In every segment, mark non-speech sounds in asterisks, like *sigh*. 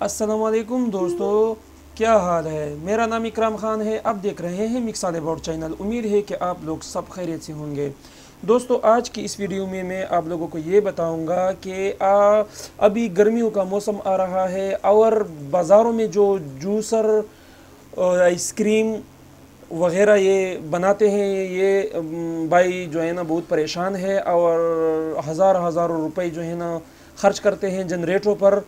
असलकुम दोस्तों क्या हाल है? मेरा नाम इकराम खान है। आप देख रहे हैं मिक्साल अबाउट चैनल। उम्मीद है कि आप लोग सब खैरियत से होंगे। दोस्तों आज की इस वीडियो में मैं आप लोगों को ये बताऊँगा कि आ, अभी गर्मियों का मौसम आ रहा है और बाज़ारों में जो जूसर आइसक्रीम वगैरह ये बनाते हैं ये भाई जो है ना बहुत परेशान है और हज़ार हज़ारों रुपए जो है ना ख़र्च करते हैं जनरेटरों पर।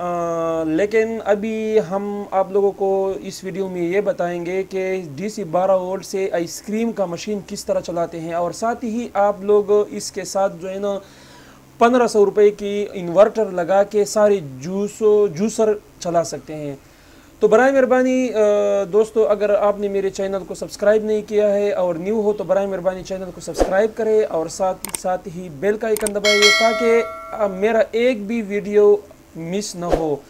आ, लेकिन अभी हम आप लोगों को इस वीडियो में ये बताएँगे कि डीसी 12 वोल्ट से आइसक्रीम का मशीन किस तरह चलाते हैं और साथ ही आप लोग इसके साथ जो है ना पंद्रह सौ रुपये की इन्वर्टर लगा के सारे जूस जूसर चला सकते हैं। तो बर मेहरबानी दोस्तों अगर आपने मेरे चैनल को सब्सक्राइब नहीं किया है और न्यू हो तो बर मेहरबानी चैनल को सब्सक्राइब करें और साथ साथ ही बेल का आइकन दबाइए ताकि मेरा एक भी वीडियो मिस ना हो।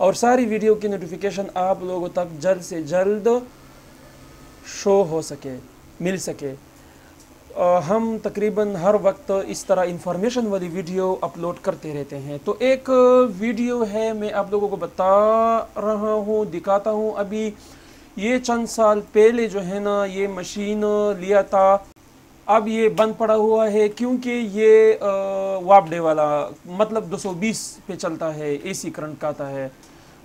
और सारी वीडियो की नोटिफिकेशन आप लोगों तक जल्द से जल्द शो हो सके मिल सके। आ, हम तकरीबन हर वक्त इस तरह इंफॉर्मेशन वाली वीडियो अपलोड करते रहते हैं। तो एक वीडियो है मैं आप लोगों को बता रहा हूँ दिखाता हूँ। अभी ये चंद साल पहले जो है ना ये मशीन लिया था। अब ये बंद पड़ा हुआ है क्योंकि ये वापडे वाला मतलब 220 पे चलता है, एसी करंट का आता है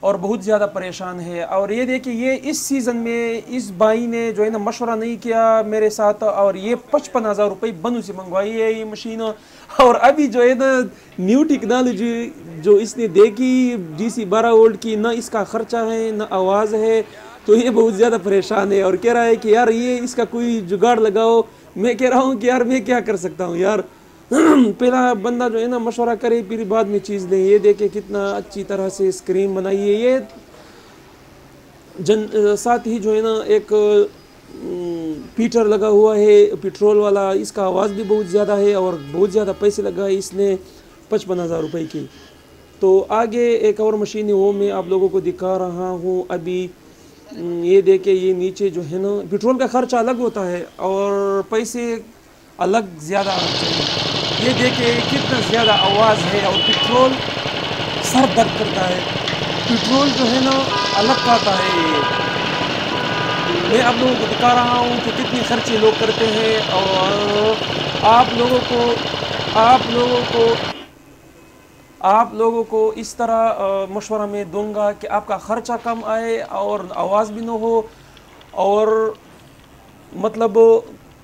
और बहुत ज़्यादा परेशान है। और ये देखिए, ये इस सीज़न में इस भाई ने जो है ना मशवरा नहीं किया मेरे साथ और ये पचपन हज़ार रुपये बनु से मंगवाई है ये मशीन। और अभी जो है ना न्यू टेक्नोलॉजी जो इसने देखी जी सी बारह वोल्ट की, ना इसका ख़र्चा है, ना आवाज़ है तो ये बहुत ज़्यादा परेशान है और कह रहा है कि यार ये इसका कोई जुगाड़ लगाओ मैं कह रहा हूँ कि यार मैं क्या कर सकता हूँ? यार, *clears throat* पहला बंदा जो है ना, मशवरा करे, फिर बाद में चीज़ ले। ये देखे कितना अच्छी तरह से स्क्रीन बनाई है ये। जन साथ ही जो है ना, एक पीटर लगा हुआ है पेट्रोल वाला। इसका आवाज़ भी बहुत ज़्यादा है और बहुत ज़्यादा पैसे लगा है इसने पचपन हज़ार रुपये की। तो आगे एक और मशीन है, वो मैं आप लोगों को दिखा रहा हूँ अभी। ये देखे ये नीचे जो है ना, पेट्रोल का खर्चा अलग होता है और पैसे अलग ज़्यादा ये देखे कितना ज़्यादा आवाज़ है और पेट्रोल सर दर्द करता है। पेट्रोल जो है ना, अलग खाता है ये। मैं आप लोगों को दिखा रहा हूँ कि कितने खर्चे लोग करते हैं और आप लोगों को, आप लोगों को आप लोगों को इस तरह मशवरा में दूँगा कि आपका ख़र्चा कम आए और आवाज़ भी ना हो और मतलब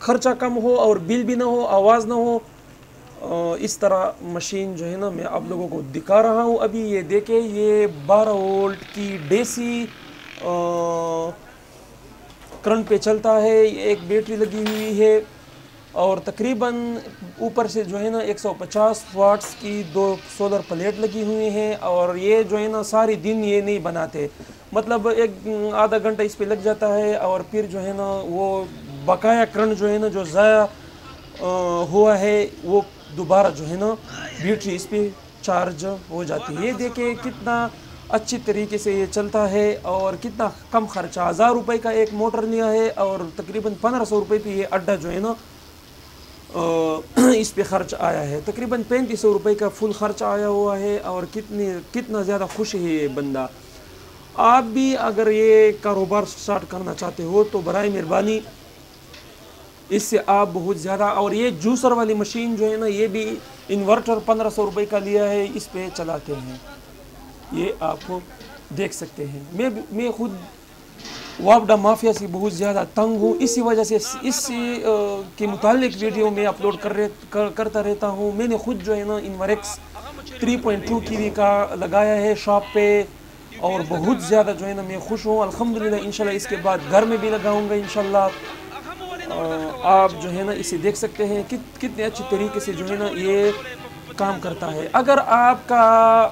ख़र्चा कम हो और बिल भी ना हो, आवाज़ ना हो। इस तरह मशीन जो है ना मैं आप लोगों को दिखा रहा हूँ। अभी ये देखे, ये 12 वोल्ट की डेसी करंट पे चलता है। एक बैटरी लगी हुई है। और तकरीबन ऊपर से जो है ना 150 वाट्स की दो सोलर प्लेट लगी हुई हैं और ये जो है ना सारे दिन ये नहीं बनाते। मतलब एक आधा घंटा इस पर लग जाता है और फिर जो है ना वो बकाया करंट जो है ना जो ज़ाया हुआ है, वो दोबारा जो है ना बैटरी इस पर चार्ज हो जाती है। ये देखे कितना अच्छी तरीके से ये चलता है और कितना कम खर्चा, हज़ार रुपये का एक मोटर लिया है और तकरीबन पंद्रह सौ रुपये पे ये अड्डा जो है ना *clears throat* इस पे ख़र्च आया है। तकरीबन पैंतीस सौ रुपये का फुल ख़र्च आया हुआ है और कितनी, कितना ज़्यादा खुश है ये बंदा। आप भी अगर ये कारोबार स्टार्ट करना चाहते हो तो बर मेहरबानी। इससे आप बहुत ज़्यादा, और ये जूसर वाली मशीन जो है ना, ये भी इन्वर्टर पंद्रह सौ रुपये का लिया है, इस पे चलाते हैं। ये आपको देख सकते हैं। मैं मैं खुद वापडा माफिया से बहुत ज़्यादा तंग हूँ। इसी वजह से इस के मुतालिक वीडियो में अपलोड कर, रहे, कर करता रहता हूँ। मैंने खुद जो है ना इनवरेक्स 3.2 की का लगाया है शॉप पे और बहुत ज़्यादा जो है ना मैं खुश हूँ। अल्हम्दुलिल्लाह इंशाल्लाह इसके बाद घर में भी लगाऊँगा इंशाल्लाह। आप जो है ना इसे देख सकते हैं। कि कितने अच्छे तरीके से जो है ना ये काम करता है। अगर आपका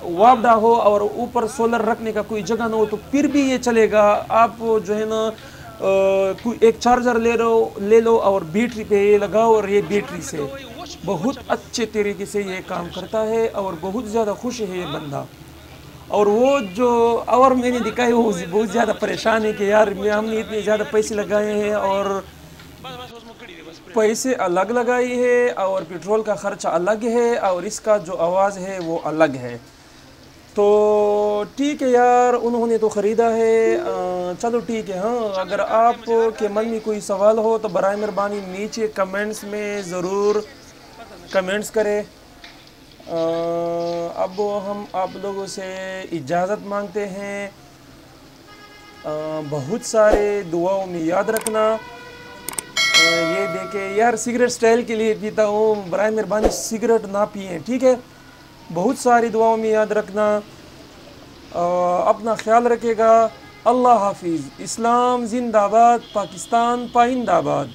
वापडा हो और ऊपर सोलर रखने का कोई जगह ना हो तो फिर भी ये चलेगा। आप जो है ना कोई एक चार्जर ले लो ले लो और बैटरी पे ये लगाओ और ये बैटरी से। बहुत अच्छे तरीके से ये काम करता है और बहुत ज़्यादा खुश है ये बंदा। और वो जो और मैंने दिखाई वो बहुत ज़्यादा परेशान है कि यार, हमने इतने ज़्यादा पैसे लगाए हैं और पैसे अलग लगाई है और पेट्रोल का ख़र्चा अलग है और इसका जो आवाज़ है वो अलग है। तो ठीक है यार उन्होंने तो ख़रीदा है। चलो ठीक है हाँ अगर आप के मन में कोई सवाल हो तो बर मेहरबानी नीचे कमेंट्स में ज़रूर कमेंट्स करें। अब हम आप लोगों से इजाज़त मांगते हैं। आ, बहुत सारे दुआओं में याद रखना। ये देखे यार सिगरेट स्टाइल के लिए पीता हूँ बरए मेहरबानी सिगरेट ना पिए ठीक है बहुत सारी दुआओं में याद रखना अपना ख्याल रखेगा अल्लाह हाफिज़ इस्लाम जिंदाबाद पाकिस्तान पाइंदाबाद